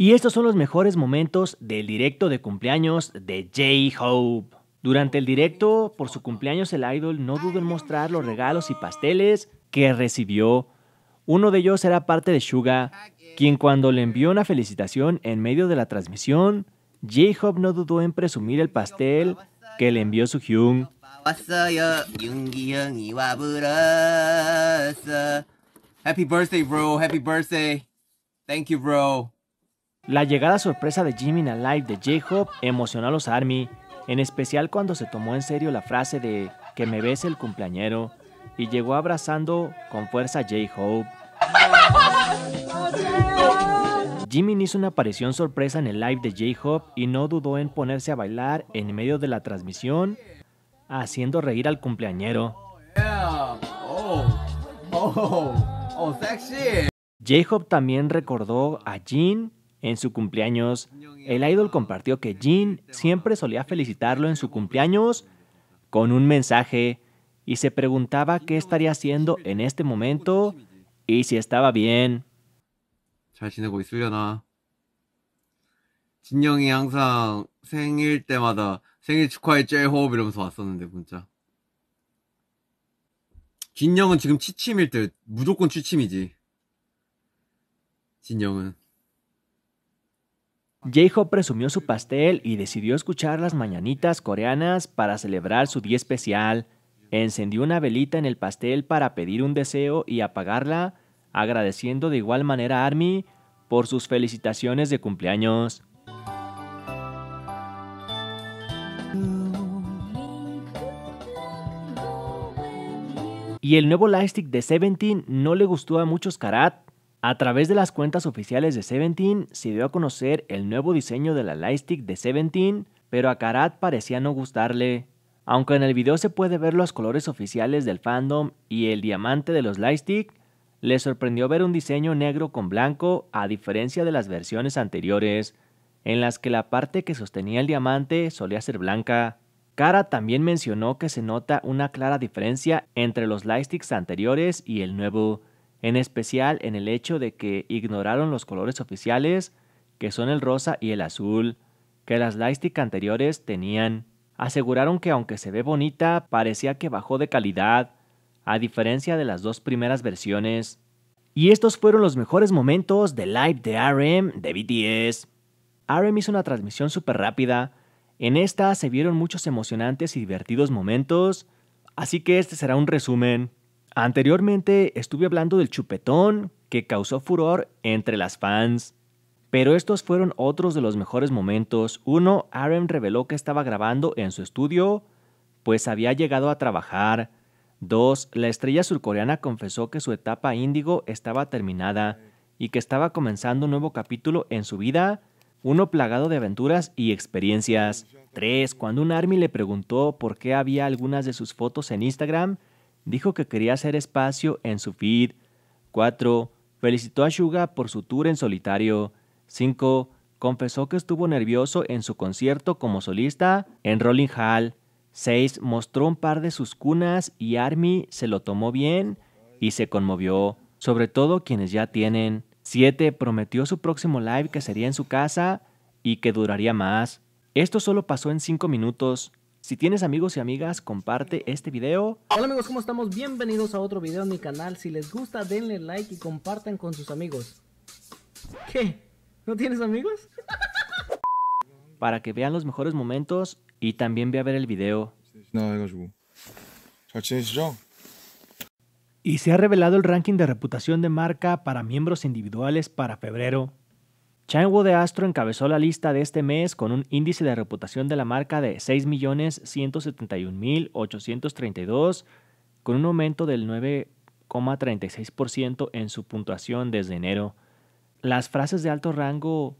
Y estos son los mejores momentos del directo de cumpleaños de J-Hope. Durante el directo, por su cumpleaños, el idol no dudó en mostrar los regalos y pasteles que recibió. Uno de ellos era parte de Suga, quien cuando le envió una felicitación en medio de la transmisión, J-Hope no dudó en presumir el pastel que le envió su Hyun. Happy birthday, bro. Happy birthday. Thank you, bro. La llegada sorpresa de Jimin live de J-Hope emocionó a los ARMY, en especial cuando se tomó en serio la frase de que me bese el cumpleañero y llegó abrazando con fuerza a J-Hope. Jimin hizo una aparición sorpresa en el live de J-Hope y no dudó en ponerse a bailar en medio de la transmisión, haciendo reír al cumpleañero. J-Hope también recordó a Jin en su cumpleaños, el idol compartió que Jin siempre solía felicitarlo en su cumpleaños con un mensaje y se preguntaba qué estaría haciendo en este momento y si estaba bien. 잘 지내고 있으려나? 진영이 항상 생일 때마다 생일 축하해 jel호흡 이러면서 왔었는데 문자. 진영은 지금 취침일 듯 무조건 취침이지. 진영은. J-Hope presumió su pastel y decidió escuchar las mañanitas coreanas para celebrar su día especial. Encendió una velita en el pastel para pedir un deseo y apagarla, agradeciendo de igual manera a ARMY por sus felicitaciones de cumpleaños. Y el nuevo lightstick de Seventeen no le gustó a muchos Karat, a través de las cuentas oficiales de Seventeen se dio a conocer el nuevo diseño de la Lightstick de Seventeen, pero a Karat parecía no gustarle. Aunque en el video se puede ver los colores oficiales del fandom y el diamante de los Lightstick, le sorprendió ver un diseño negro con blanco a diferencia de las versiones anteriores, en las que la parte que sostenía el diamante solía ser blanca. Kara también mencionó que se nota una clara diferencia entre los Lightsticks anteriores y el nuevo, en especial en el hecho de que ignoraron los colores oficiales, que son el rosa y el azul, que las lightstick anteriores tenían. Aseguraron que aunque se ve bonita, parecía que bajó de calidad, a diferencia de las dos primeras versiones. Y estos fueron los mejores momentos del live de RM de BTS. RM hizo una transmisión súper rápida. En esta se vieron muchos emocionantes y divertidos momentos, así que este será un resumen. Anteriormente estuve hablando del chupetón que causó furor entre las fans. Pero estos fueron otros de los mejores momentos. Uno, Aaron reveló que estaba grabando en su estudio, pues había llegado a trabajar. Dos, la estrella surcoreana confesó que su etapa índigo estaba terminada y que estaba comenzando un nuevo capítulo en su vida, uno plagado de aventuras y experiencias. Tres, cuando un Army le preguntó por qué había algunas de sus fotos en Instagram, dijo que quería hacer espacio en su feed. 4. Felicitó a Suga por su tour en solitario. 5. Confesó que estuvo nervioso en su concierto como solista en Rolling Hall. 6. Mostró un par de sus cunas y Army se lo tomó bien y se conmovió, sobre todo quienes ya tienen. 7. Prometió su próximo live que sería en su casa y que duraría más. Esto solo pasó en 5 minutos. Si tienes amigos y amigas, comparte este video. Hola amigos, ¿cómo estamos? Bienvenidos a otro video en mi canal. Si les gusta, denle like y compartan con sus amigos. ¿Qué? ¿No tienes amigos? Para que vean los mejores momentos y también ve a ver el video. Y se ha revelado el ranking de reputación de marca para miembros individuales para febrero. Changwo de Astro encabezó la lista de este mes con un índice de reputación de la marca de 6.171.832, con un aumento del 9,36% en su puntuación desde enero. Las frases de alto rango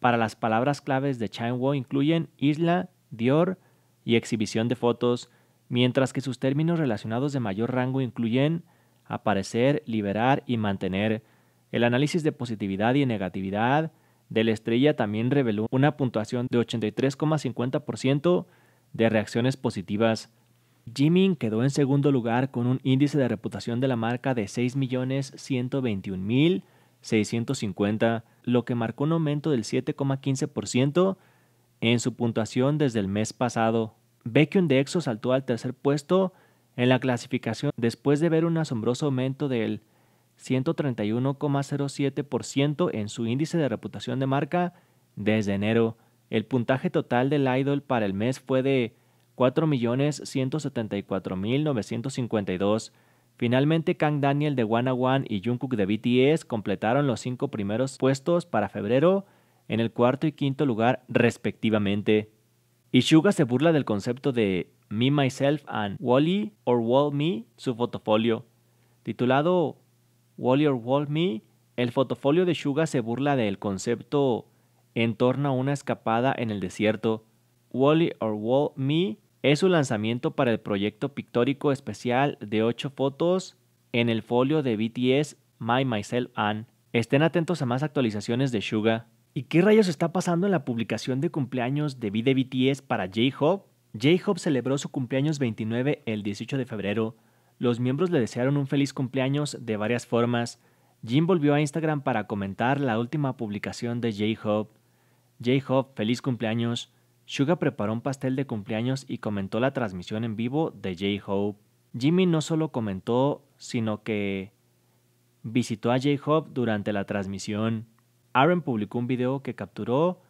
para las palabras claves de Changwo incluyen isla, Dior y exhibición de fotos, mientras que sus términos relacionados de mayor rango incluyen aparecer, liberar y mantener. El análisis de positividad y negatividad de la estrella también reveló una puntuación de 83,50% de reacciones positivas. Jimin quedó en segundo lugar con un índice de reputación de la marca de 6.121.650, lo que marcó un aumento del 7,15% en su puntuación desde el mes pasado. Baekhyun de EXO saltó al tercer puesto en la clasificación después de ver un asombroso aumento del 131,07% en su índice de reputación de marca desde enero. El puntaje total del idol para el mes fue de 4.174.952. Finalmente, Kang Daniel de One One y Jungkook de BTS completaron los cinco primeros puestos para febrero en el cuarto y quinto lugar respectivamente. Y Suga se burla del concepto de Me, Myself and Wally or Wall Me, su fotofolio. Titulado Wally or Wall Me, el fotofolio de Suga se burla del concepto en torno a una escapada en el desierto. Wally or Wall Me es su lanzamiento para el proyecto pictórico especial de 8 fotos en el folio de BTS My Myself and. Estén atentos a más actualizaciones de Suga. ¿Y qué rayos está pasando en la publicación de cumpleaños de de BTS para J-Hope? J-Hope celebró su cumpleaños 29 el 18 de febrero. Los miembros le desearon un feliz cumpleaños de varias formas. Jin volvió a Instagram para comentar la última publicación de J-Hope. J-Hope, feliz cumpleaños. Suga preparó un pastel de cumpleaños y comentó la transmisión en vivo de J-Hope. Jimmy no solo comentó, sino que visitó a J-Hope durante la transmisión. Aaron publicó un video que capturó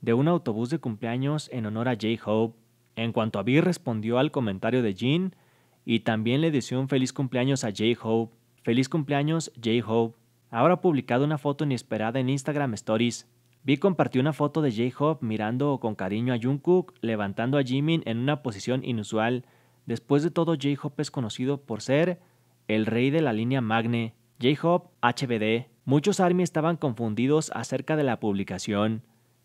de un autobús de cumpleaños en honor a J-Hope. En cuanto a B respondió al comentario de Jin y también le deseó un feliz cumpleaños a J-Hope. Feliz cumpleaños, J-Hope. Ahora ha publicado una foto inesperada en Instagram Stories. Vi compartió una foto de J-Hope mirando con cariño a Jungkook, levantando a Jimin en una posición inusual. Después de todo, J-Hope es conocido por ser el rey de la línea Magne. J-Hope HBD. Muchos ARMY estaban confundidos acerca de la publicación.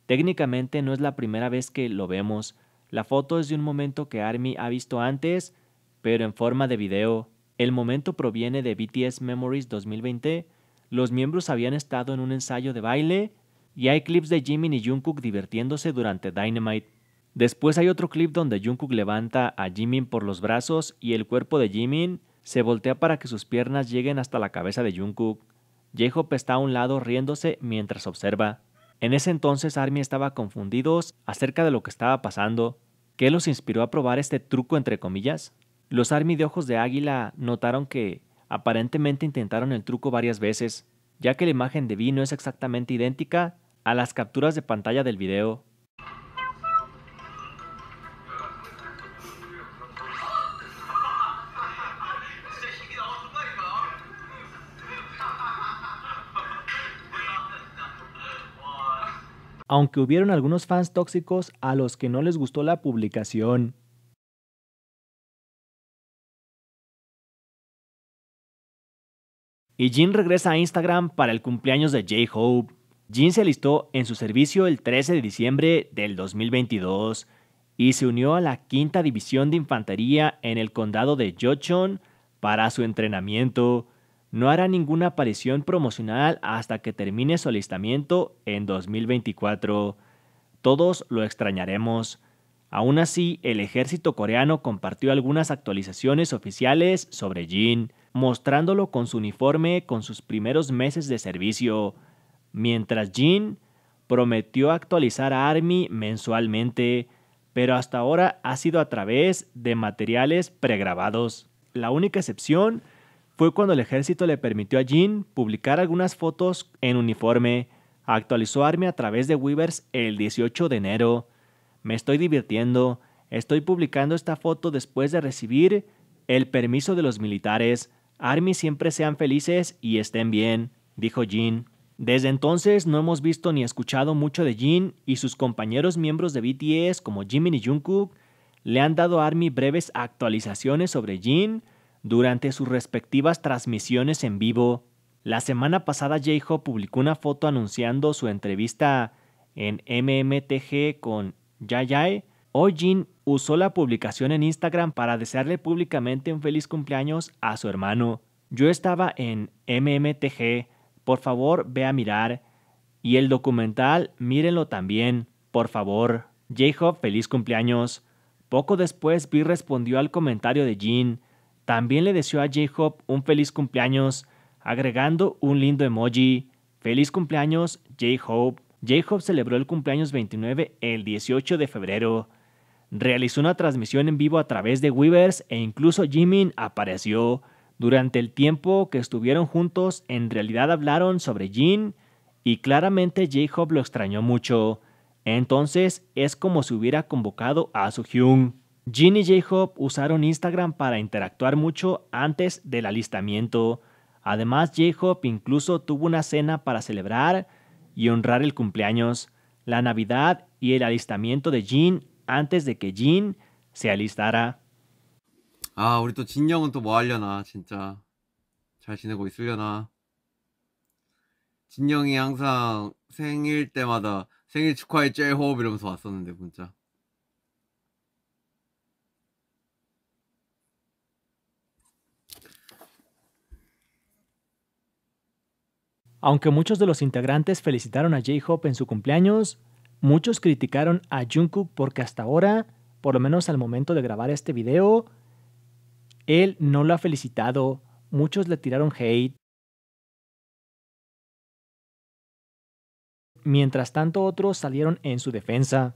Técnicamente no es la primera vez que lo vemos. La foto es de un momento que ARMY ha visto antes, pero en forma de video. El momento proviene de BTS Memories 2020. Los miembros habían estado en un ensayo de baile y hay clips de Jimin y Jungkook divirtiéndose durante Dynamite. Después hay otro clip donde Jungkook levanta a Jimin por los brazos y el cuerpo de Jimin se voltea para que sus piernas lleguen hasta la cabeza de Jungkook. J-Hope está a un lado riéndose mientras observa. En ese entonces ARMY estaba confundidos acerca de lo que estaba pasando. ¿Qué los inspiró a probar este truco entre comillas? Los ARMY de ojos de águila notaron que aparentemente intentaron el truco varias veces, ya que la imagen de V no es exactamente idéntica a las capturas de pantalla del video. Aunque hubieron algunos fans tóxicos a los que no les gustó la publicación. Y Jin regresa a Instagram para el cumpleaños de J-Hope. Jin se alistó en su servicio el 13 de diciembre del 2022 y se unió a la quinta división de infantería en el condado de Jochon para su entrenamiento. No hará ninguna aparición promocional hasta que termine su alistamiento en 2024. Todos lo extrañaremos. Aún así, el ejército coreano compartió algunas actualizaciones oficiales sobre Jin mostrándolo con su uniforme con sus primeros meses de servicio, mientras Jin prometió actualizar a Army mensualmente, pero hasta ahora ha sido a través de materiales pregrabados. La única excepción fue cuando el ejército le permitió a Jin publicar algunas fotos en uniforme. Actualizó Army a través de Weavers el 18 de enero. Me estoy divirtiendo. Estoy publicando esta foto después de recibir el permiso de los militares. Army siempre sean felices y estén bien, dijo Jin. Desde entonces no hemos visto ni escuchado mucho de Jin y sus compañeros miembros de BTS como Jimin y Jungkook le han dado a Army breves actualizaciones sobre Jin durante sus respectivas transmisiones en vivo. La semana pasada J-Hope publicó una foto anunciando su entrevista en MMTG con Yayay. Hoy Jin usó la publicación en Instagram para desearle públicamente un feliz cumpleaños a su hermano. Yo estaba en MMTG, por favor ve a mirar. Y el documental, mírenlo también, por favor. J-Hop, feliz cumpleaños. Poco después, V respondió al comentario de Jin. También le deseó a J-Hope un feliz cumpleaños, agregando un lindo emoji. Feliz cumpleaños, J-Hope. J-Hope celebró el cumpleaños 29 el 18 de febrero. Realizó una transmisión en vivo a través de Weavers e incluso Jimin apareció. Durante el tiempo que estuvieron juntos, en realidad hablaron sobre Jin y claramente J-Hope lo extrañó mucho. Entonces es como si hubiera convocado a Hyun. Jin y J-Hope usaron Instagram para interactuar mucho antes del alistamiento. Además, J-Hope incluso tuvo una cena para celebrar y honrar el cumpleaños, la Navidad y el alistamiento de Jin antes de que Jin se alistara. 아, 우리 또 진영은 또 뭐 하려나, 진짜. 잘 지내고 있으려나. 진영이 항상 생일 때마다 생일 축하해 jelhope 이러면서 왔었는데, 문자. Aunque muchos de los integrantes felicitaron a J-Hope en su cumpleaños, muchos criticaron a Jungkook porque hasta ahora, por lo menos al momento de grabar este video, él no lo ha felicitado. Muchos le tiraron hate. Mientras tanto, otros salieron en su defensa.